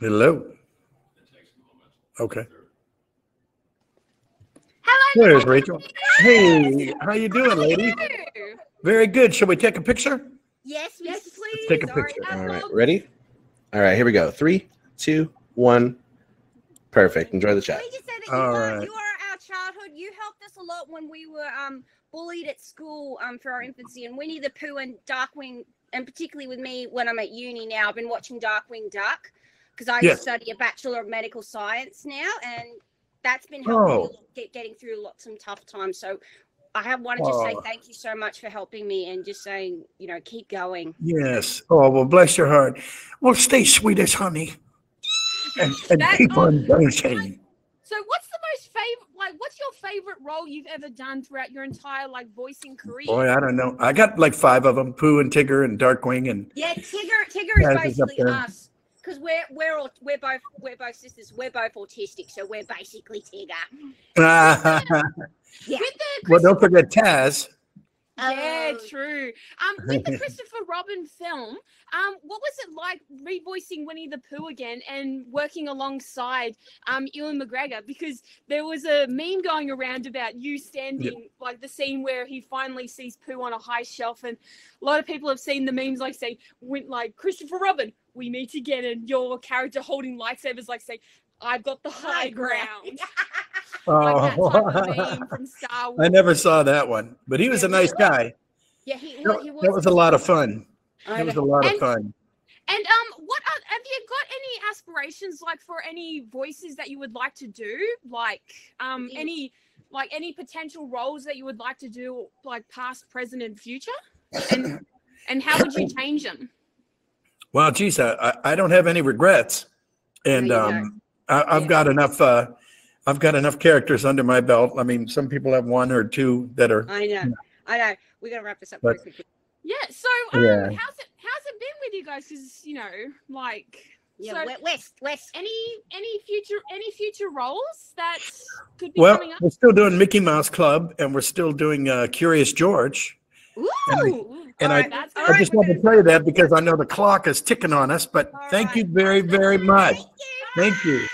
Hello. Okay. Hello. There's Rachel. Hey, how you doing, lady? Very good. Shall we take a picture? Yes, yes, please. Let's take a picture. All right, ready? All right, here we go. Three, two, one. Perfect. Enjoy the chat. Can we just say that you, All are, you are our childhood. You helped us a lot when we were um, bullied at school um, for our infancy. And Winnie the Pooh and Darkwing, and particularly with me when I'm at uni now, I've been watching Darkwing Duck because I Yes. study a Bachelor of Medical Science now. And that's been helping Oh. me get, getting through lots of tough times. So I have wanted to say Oh. thank you so much for helping me and just saying, you know, keep going. Yes. Oh, well, bless your heart. Well, stay sweet as honey. And, and That- keep oh, on dancing. So, what's the most favorite? Like, what's your favorite role you've ever done throughout your entire like voicing career? Boy, I don't know. I got like five of them Pooh and Tigger and Darkwing. And Yeah, Tigger. Tigger is Guys is up basically us because we're we're all we're both we're both sisters. We're both autistic, so we're basically Tigger. well, Yeah. With the don't forget Taz. yeah, Oh. true. Um, with the Christopher Robin film, um, what was it like revoicing Winnie the Pooh again and working alongside um Ewan McGregor? Because there was a meme going around about you standing like the scene where he finally sees Pooh on a high shelf, and a lot of people have seen the memes like saying, "Went like Christopher Robin, we meet again," and your character holding lightsabers like saying, "I've got the high ground." Like that type of from Star Wars. Oh, I never saw that one, but he was a nice guy. yeah, he, he, That, he was. that was a lot of fun. I It was a lot of fun. And um, what are, have you got any aspirations like for any voices that you would like to do? Like um, Yeah. any like any potential roles that you would like to do, like past, present, and future? And and how would you change them? Well, geez, I, I- I don't have any regrets, and um, I, I've Yeah. got enough. Uh, I've got enough characters under my belt. I mean, some people have one or two that are. I know. I know. We gotta wrap this up But- quickly. Yeah. So um, Yeah. how's it how's it been with you guys? Because you know, like Yeah, so we- West, West. any any future any future roles that could be Well, coming up? we're still doing Mickey Mouse Club, and we're still doing uh, Curious George. Ooh. And All I- right, That's all I right, just we're want to tell you that because I know the clock is ticking on us. But all thank you very, very much. Thank you. Thank you.